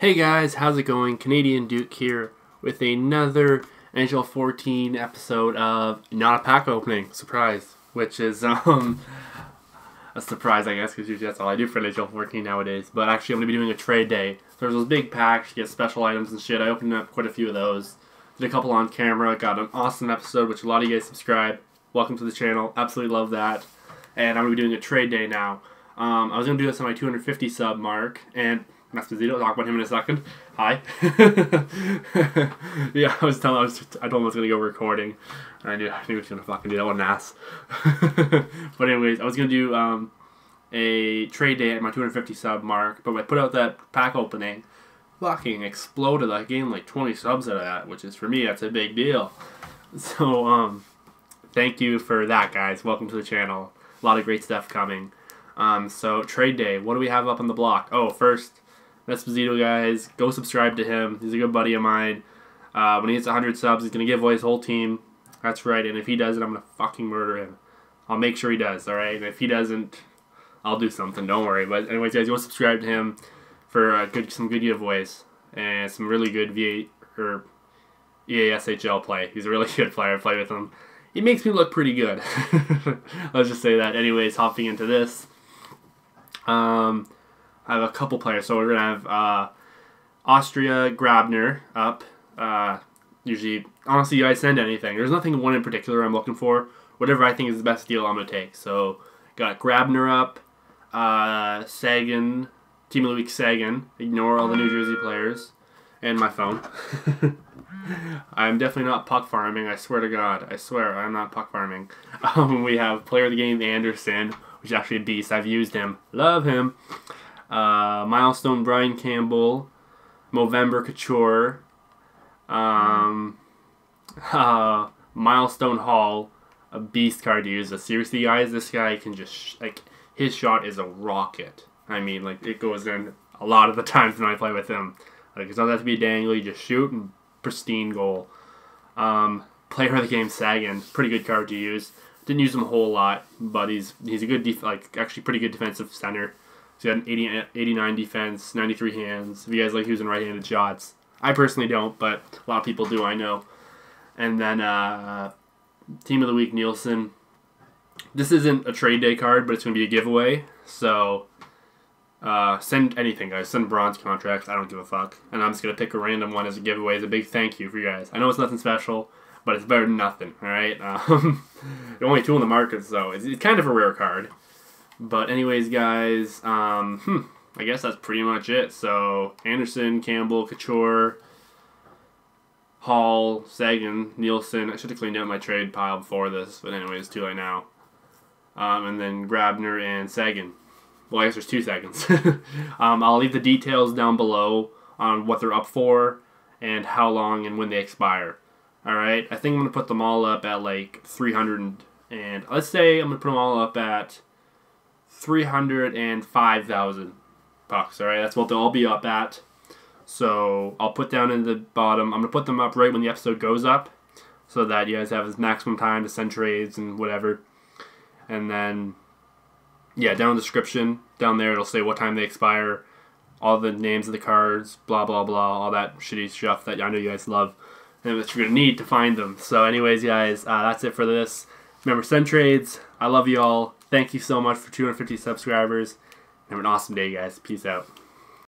Hey guys, how's it going? Canadian Duke here with another NHL 14 episode of Not a Pack Opening. Surprise. Which is, um, a surprise, I guess, because usually that's all I do for NHL 14 nowadays. But actually, I'm to be doing a trade day. So there's those big packs, you get special items and shit. I opened up quite a few of those. Did a couple on camera, got an awesome episode, which a lot of you guys subscribe. Welcome to the channel. Absolutely love that. And I'm to be doing a trade day now. Um, I was to do this on my 250 sub mark, and Esposito, talk about him in a second. Hi. yeah, I was telling, I was, I told him I was gonna go recording. I knew, I knew he was gonna fucking do that. An ass. but anyways, I was gonna do um, a trade day at my 250 sub mark, but when I put out that pack opening, fucking exploded. I gained like 20 subs out of that, which is for me that's a big deal. So um, thank you for that, guys. Welcome to the channel. A lot of great stuff coming. Um, so trade day, what do we have up on the block? Oh, first Esposito, guys. Go subscribe to him. He's a good buddy of mine. Uh, when he hits 100 subs, he's going to give away his whole team. That's right. And if he does it, I'm going to fucking murder him. I'll make sure he does, all right? And if he doesn't, I'll do something. Don't worry. But anyways, guys, to subscribe to him for uh, good some good giveaways and some really good VA or EASHL play. He's a really good player. I play with him. He makes me look pretty good. Let's just say that. Anyways, hopping into this. Um, I have a couple players. So we're gonna have uh, Austria Grabner up. Uh, usually, honestly, you guys send anything. There's nothing one in particular I'm looking for. Whatever I think is the best deal, I'm gonna take. So got Grabner up, uh, Seguin, Team of the Week Seguin. Ignore all the New Jersey players, and my phone. I'm definitely not puck farming. I swear to God. I swear I'm not puck farming. Um, we have player of the game Anderson, which is actually a beast. I've used him. Love him uh, Milestone Brian Campbell, Movember Couture, um, uh, Milestone Hall, a beast card to use. Seriously, guys, this guy can just like his shot is a rocket. I mean, like it goes in a lot of the times when I play with him. Like it's not that to be dangly, just shoot and pristine goal. Um, player of the game Seguin, pretty good card to use. Didn't use him a whole lot, but he's he's a good def- like actually pretty good defensive center. So he had an 80, 89 defense, 93 hands. If you guys like using right-handed shots, I personally don't, but a lot of people do. I know. And then uh, team of the week Nielsen. This isn't a trade day card, but it's going to be a giveaway. So uh, send anything, guys. Send bronze contracts. I don't give a fuck. And I'm just going to pick a random one as a giveaway as a big thank you for you guys. I know it's nothing special, but it's better than nothing, all right? Um, only two on the market, so it's, it's kind of a rare card. But anyways, guys, um, hmm, I guess that's pretty much it. So Anderson, Campbell, Couture, Hall, Seguin, Nielsen. I should have cleaned out my trade pile before this, but anyways, too late now. Um, and then Grabner and Seguin. Well, I guess there's two seconds. um, I'll leave the details down below on what they're up for and how long and when they expire. All right, I think I'm gonna put them all up at like 300 and, and let's say I'm gonna put them all up at 305,000 bucks. All right, that's what they'll all be up at. So I'll put down in the bottom. I'm gonna put them up right when the episode goes up, so that you guys have as maximum time to send trades and whatever. And then, yeah, down in the description down there it'll say what time they expire, all the names of the cards, blah blah blah, all that shitty stuff that I know you guys love, and that you're gonna need to find them. So, anyways, guys, uh, that's it for this. Remember, send trades. I love you all. Thank you so much for 250 subscribers. Have an awesome day, guys. Peace out.